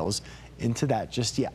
foothills into that just yet.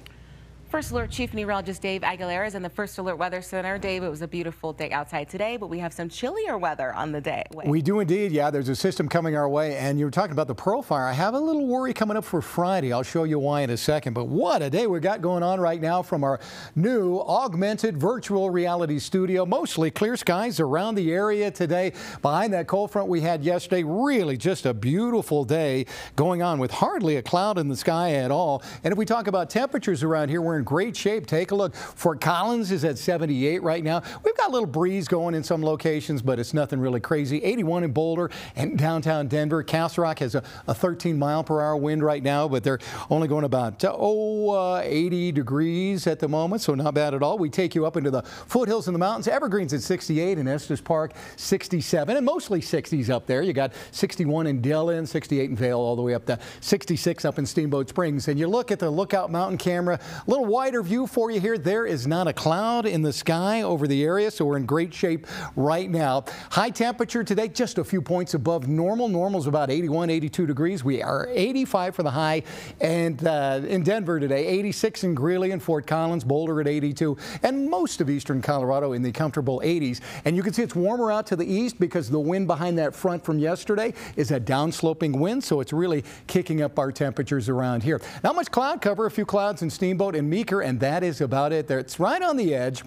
First Alert Chief Meteorologist Dave Aguilera is in the First Alert Weather Center. Dave, it was a beautiful day outside today, but we have some chillier weather on the day. Way. We do indeed, yeah. There's a system coming our way, and you were talking about the Pearl Fire. I have a little worry coming up for Friday. I'll show you why in a second, but what a day we've got going on right now from our new augmented virtual reality studio. Mostly clear skies around the area today. Behind that cold front we had yesterday, really just a beautiful day going on with hardly a cloud in the sky at all. And if we talk about temperatures around here, we're in great shape. Take a look. Fort Collins is at 78 right now. We've got a little breeze going in some locations, but it's nothing really crazy. 81 in Boulder and downtown Denver. Castle Rock has a, a 13 mile per hour wind right now, but they're only going about, oh, uh, 80 degrees at the moment, so not bad at all. We take you up into the foothills and the mountains. Evergreens at 68 in Estes Park, 67, and mostly 60s up there. You got 61 in Dillon, 68 in Vail, all the way up to 66 up in Steamboat Springs. And you look at the Lookout Mountain camera, a little wider view for you here. There is not a cloud in the sky over the area, so we're in great shape right now. High temperature today, just a few points above normal. Normal is about 81, 82 degrees. We are 85 for the high, and uh, in Denver today, 86 in Greeley and Fort Collins, Boulder at 82, and most of eastern Colorado in the comfortable 80s. And you can see it's warmer out to the east because the wind behind that front from yesterday is a downsloping wind, so it's really kicking up our temperatures around here. Not much cloud cover, a few clouds in Steamboat and Meeker, and that is about it. There, It's right on the edge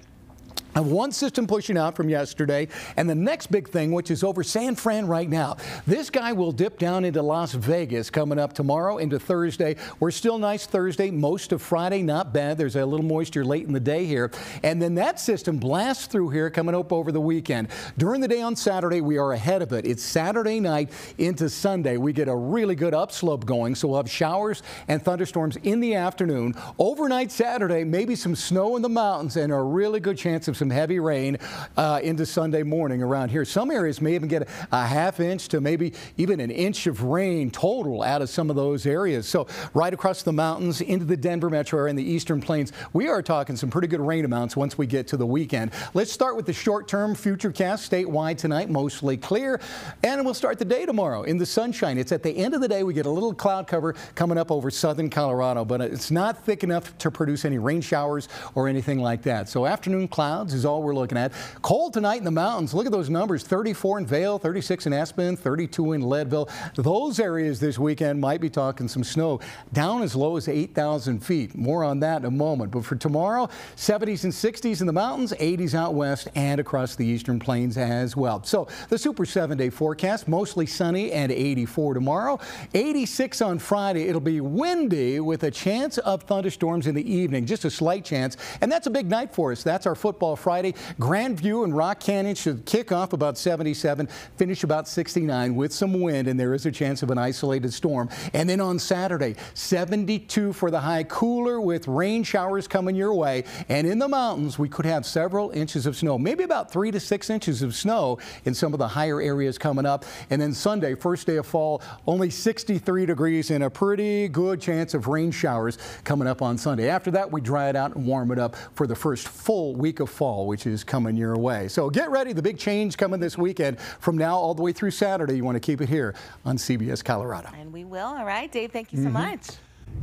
have one system pushing out from yesterday, and the next big thing, which is over San Fran right now. This guy will dip down into Las Vegas coming up tomorrow into Thursday. We're still nice Thursday, most of Friday, not bad. There's a little moisture late in the day here. And then that system blasts through here coming up over the weekend. During the day on Saturday, we are ahead of it. It's Saturday night into Sunday. We get a really good upslope going, so we'll have showers and thunderstorms in the afternoon. Overnight Saturday, maybe some snow in the mountains and a really good chance of some some heavy rain uh, into Sunday morning around here. Some areas may even get a half inch to maybe even an inch of rain total out of some of those areas. So right across the mountains into the Denver metro area and the eastern plains, we are talking some pretty good rain amounts once we get to the weekend. Let's start with the short-term future cast statewide tonight, mostly clear. And we'll start the day tomorrow in the sunshine. It's at the end of the day we get a little cloud cover coming up over southern Colorado, but it's not thick enough to produce any rain showers or anything like that. So afternoon clouds is all we're looking at. Cold tonight in the mountains. Look at those numbers 34 in Vail, 36 in Aspen, 32 in Leadville. Those areas this weekend might be talking some snow down as low as 8,000 feet. More on that in a moment. But for tomorrow, 70s and 60s in the mountains, 80s out west and across the eastern plains as well. So the super seven day forecast mostly sunny and 84 tomorrow. 86 on Friday. It'll be windy with a chance of thunderstorms in the evening, just a slight chance. And that's a big night for us. That's our football Friday. Grandview and Rock Canyon should kick off about 77, finish about 69 with some wind, and there is a chance of an isolated storm. And then on Saturday, 72 for the high, cooler with rain showers coming your way. And in the mountains, we could have several inches of snow, maybe about three to six inches of snow in some of the higher areas coming up. And then Sunday, first day of fall, only 63 degrees and a pretty good chance of rain showers coming up on Sunday. After that, we dry it out and warm it up for the first full week of fall fall, which is coming your way. So get ready. The big change coming this weekend from now all the way through Saturday. You want to keep it here on CBS Colorado. And we will. All right, Dave, thank you so mm -hmm. much.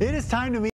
It is time to meet.